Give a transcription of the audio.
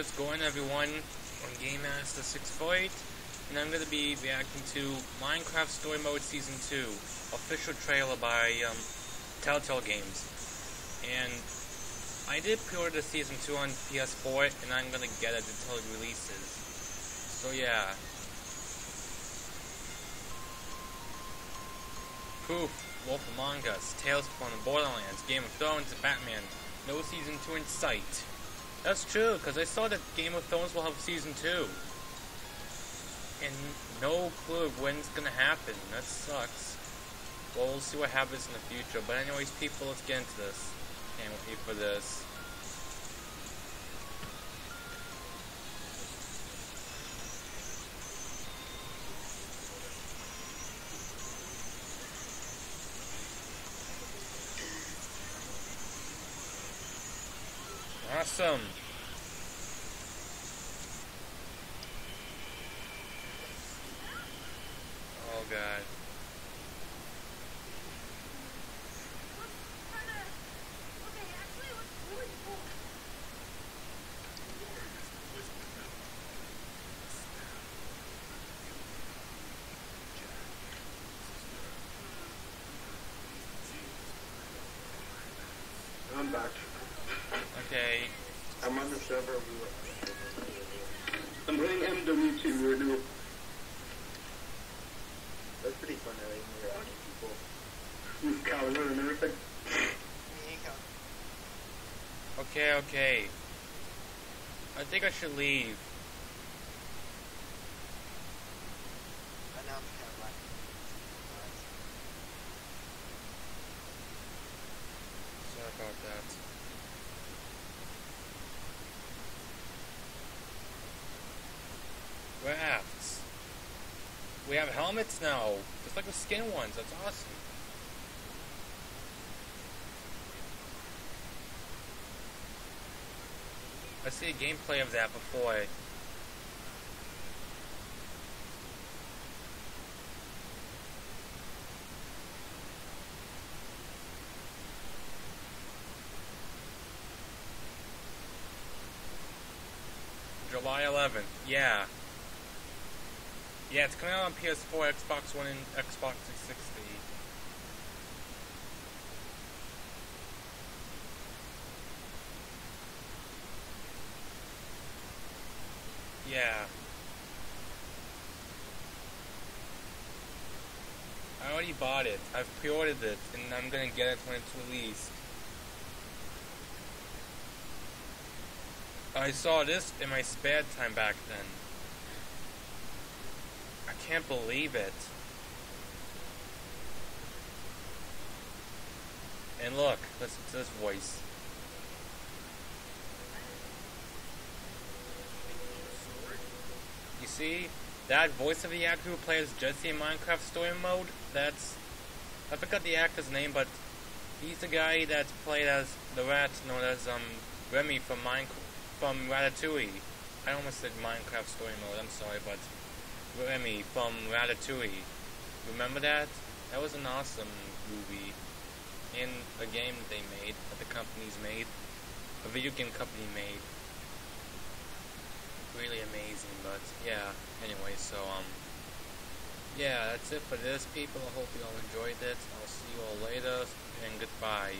just going everyone on Gamemaster 648 and I'm going to be reacting to Minecraft Story Mode Season 2 official trailer by um, Telltale Games. And I did pre-order Season 2 on PS4 and I'm going to get it until it releases. So yeah. Proof, Wolf Among Us, Tales from the Borderlands, Game of Thrones, and Batman. No Season 2 in sight. That's true, because I saw that Game of Thrones will have Season 2. And no clue when it's gonna happen. That sucks. Well, we'll see what happens in the future. But anyways, people, let's get into this. Can't wait for this. Awesome. Oh god. I'm back. Okay. I'm on the server. I'm playing MW2 Renew. That's pretty fun, I like when you're out people. With Calvin and everything. Okay, okay. I think I should leave. But now I'm kind of like, Sorry about that. We have helmets now, just like the skin ones. That's awesome. I see a gameplay of that before. July 11th. Yeah. Yeah, it's coming out on PS4, Xbox One, and Xbox 360. Yeah. I already bought it. I've pre-ordered it, and I'm gonna get it when it's released. I saw this in my spare time back then. I can't believe it. And look, listen to this voice. You see, that voice of the actor who plays Jesse in Minecraft Story Mode, that's... I forgot the actor's name, but he's the guy that's played as the rat known as, um, Remy from Minecraft, from Ratatouille. I almost said Minecraft Story Mode, I'm sorry, but Remy from Ratatouille. Remember that? That was an awesome movie. In a game that they made, that the companies made. A video game company made. Really amazing, but yeah. Anyway, so, um, yeah, that's it for this, people. I hope you all enjoyed it. I'll see you all later, and goodbye.